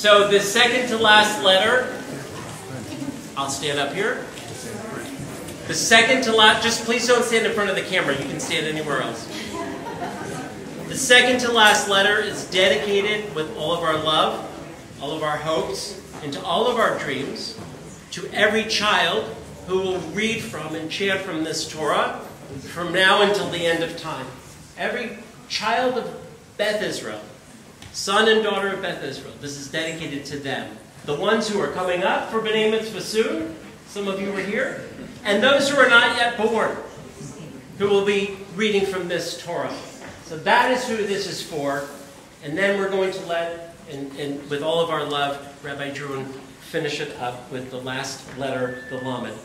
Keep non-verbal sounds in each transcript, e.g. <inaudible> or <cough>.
So the second to last letter, I'll stand up here. The second to last, just please don't stand in front of the camera. You can stand anywhere else. The second to last letter is dedicated with all of our love, all of our hopes, and to all of our dreams, to every child who will read from and chant from this Torah from now until the end of time. Every child of Beth Israel, son and daughter of Beth Israel, this is dedicated to them. The ones who are coming up for B'nai Mitzvah soon, some of you are here, and those who are not yet born, who will be reading from this Torah. So that is who this is for. And then we're going to let, and, and with all of our love, Rabbi Drew finish it up with the last letter, the Lamed.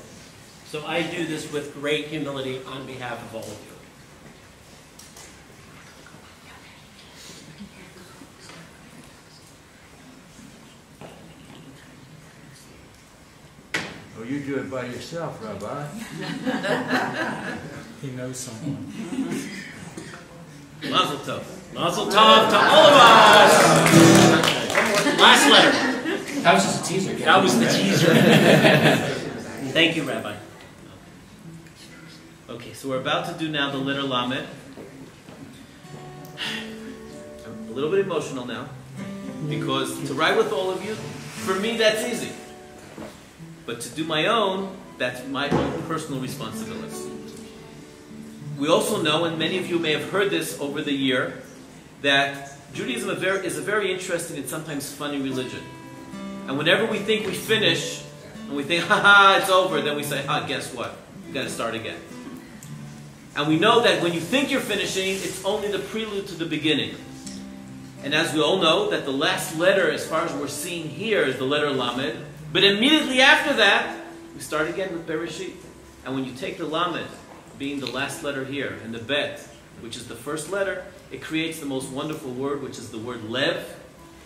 So I do this with great humility on behalf of all of you. Oh, you do it by yourself, Rabbi. <laughs> He knows someone. Mazel tov. Mazel tov to all of us. Last letter. That was just a teaser. That was the teaser. <laughs> Thank you, Rabbi. Okay, so we're about to do now the letter Lamed. I'm a little bit emotional now because to write with all of you, for me, that's easy. But to do my own, that's my own personal responsibility. We also know, and many of you may have heard this over the year, that Judaism is a very interesting and sometimes funny religion. And whenever we think we finish, and we think, <laughs> ha ha, it's over, then we say, ah, guess what? We've got to start again. And we know that when you think you're finishing, it's only the prelude to the beginning. And as we all know, that the last letter, as far as we're seeing here, is the letter Lamed. But immediately after that, we start again with Bereshit. And when you take the Lamed, being the last letter here, and the Bet, which is the first letter, it creates the most wonderful word, which is the word Lev,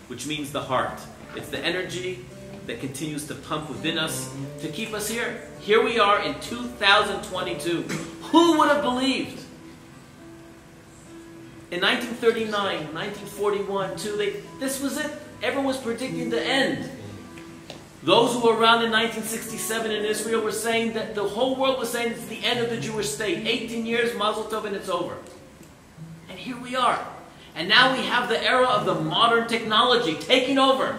which means the heart. It's the energy that continues to pump within us to keep us here. Here we are in 2022. Who would have believed? In 1939, 1941, too, they, this was it. Everyone was predicting the end. Those who were around in 1967 in Israel were saying that the whole world was saying it's the end of the Jewish state. 18 years, Mazel Tov, and it's over. And here we are. And now we have the era of the modern technology taking over.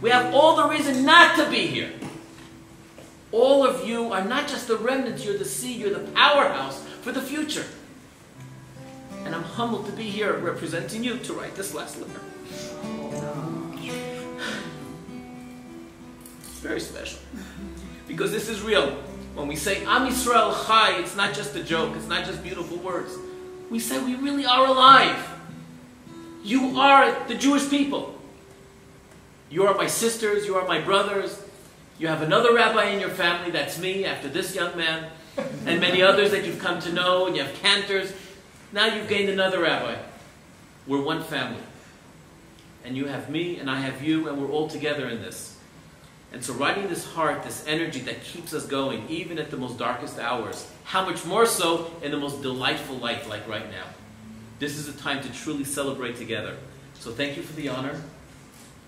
We have all the reason not to be here. All of you are not just the remnants, you're the seed, you're the powerhouse for the future. And I'm humbled to be here representing you to write this last letter. Very special. Because this is real. When we say Am Yisrael Chai, it's not just a joke, it's not just beautiful words. We say we really are alive. You are the Jewish people. You are my sisters, you are my brothers. You have another rabbi in your family, that's me, after this young man, and many others that you've come to know, and you have cantors. Now you've gained another rabbi. We're one family. And you have me, and I have you, and we're all together in this. And so, writing this heart, this energy that keeps us going, even at the most darkest hours, how much more so in the most delightful light, like right now. This is a time to truly celebrate together. So, thank you for the honor.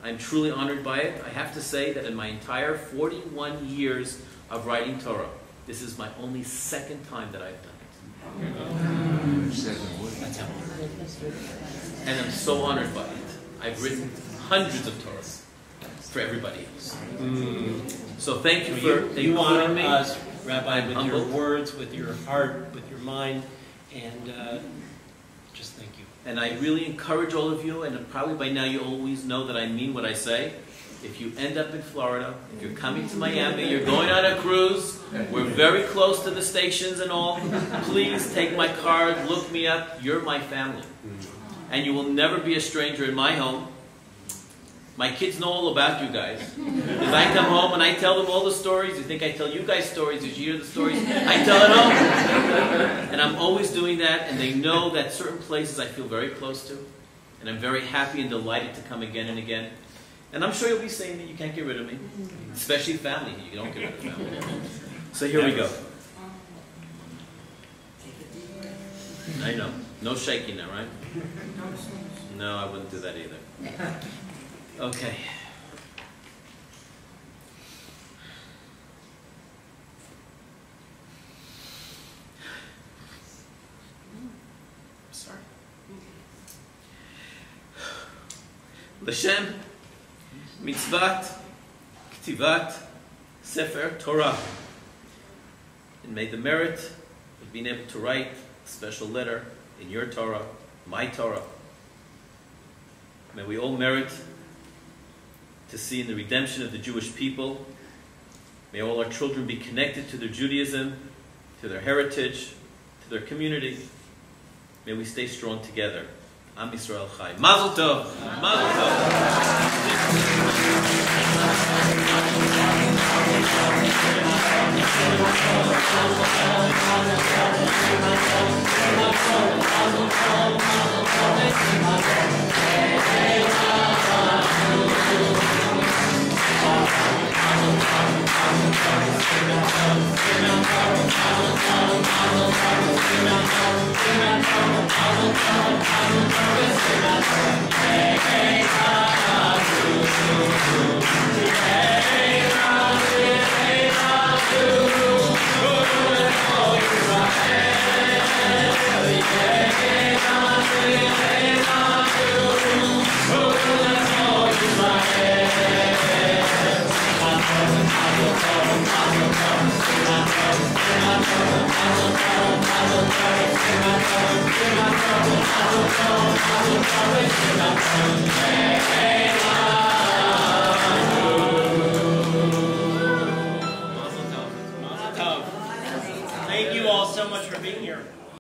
I'm truly honored by it. I have to say that in my entire 41 years of writing Torah, this is my only second time that I've done it. And I'm so honored by it. I've written hundreds of Torahs for everybody else. So thank you for You, thank you honor me. us, Rabbi, with your words, with your heart, with your mind, and uh, just thank you. And I really encourage all of you, and probably by now you always know that I mean what I say. If you end up in Florida, if you're coming to Miami, you're going on a cruise, we're very close to the stations and all, please take my card, look me up, you're my family. And you will never be a stranger in my home. My kids know all about you guys. Because I come home and I tell them all the stories. You think I tell you guys stories, you hear the stories. I tell it all. And I'm always doing that, and they know that certain places I feel very close to. And I'm very happy and delighted to come again and again. And I'm sure you'll be saying that you can't get rid of me. Especially family. You don't get rid of family. So here we go. I know. No shaking now, right? No, I wouldn't do that either. Okay. Sorry. L'shem mitzvat ktivat sefer Torah. And may the merit of being able to write a special letter in your Torah, my Torah, may we all merit to see in the redemption of the Jewish people. May all our children be connected to their Judaism, to their heritage, to their community. May we stay strong together. Am Yisrael Chai. Mazel Tov. Mazel Tov. I'm always say my Amen.